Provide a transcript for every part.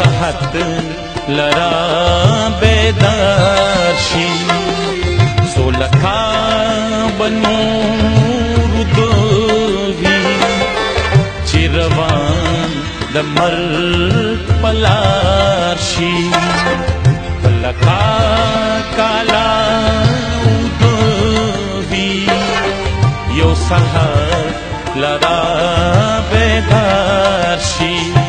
وخت لرا بیدار شي سولکا بنور دوی چیروان د مرګ پلار شي پلکا کالا دوی یو سحر لرا بیدار شي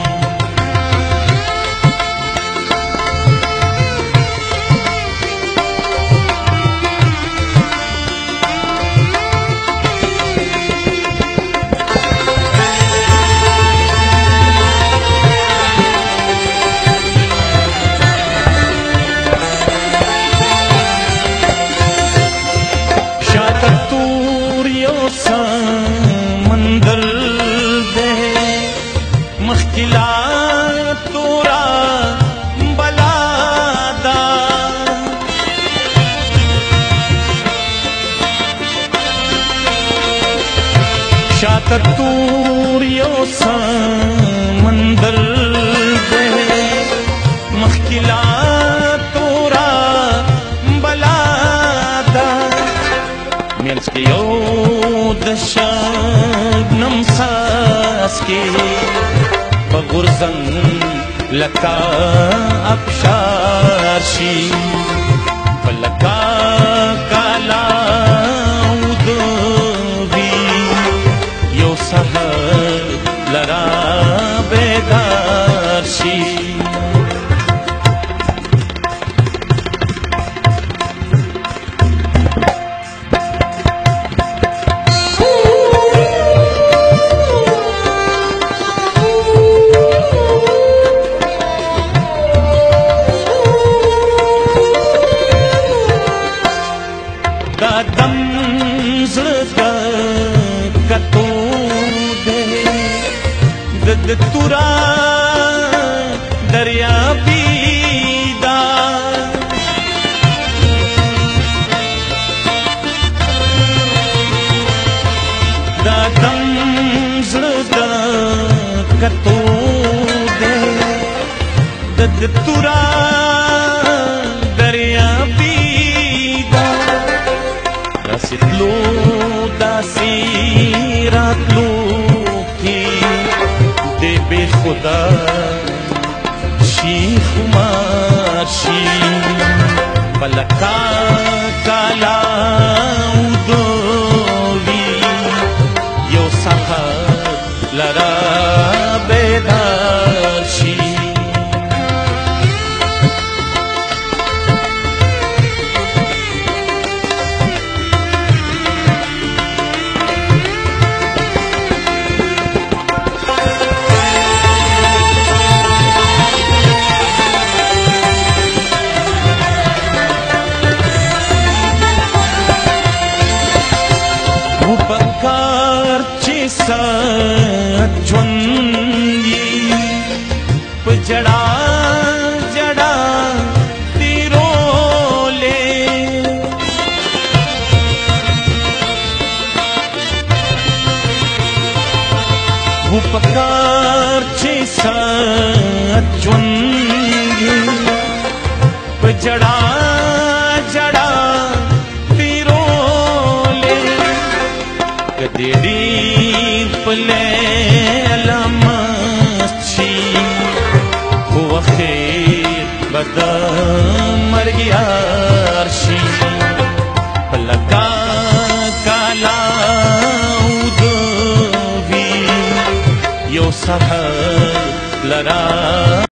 شاته تور سمندر ده مخکلا تورا بلا دا مینس کې یو ساس زړه دا کتو دے۔ د د تورا دریا پیدا۔ دا دم زړه دا کتو خدا شیخ ماشی بلکان sarchisa chwangi pjada jada tirole upakar chisa chwangi pjada jada کدی ډیر پلے علامت شي هو خیر بد مرګیار شي پلکا کالا ودوي یو سحر لرا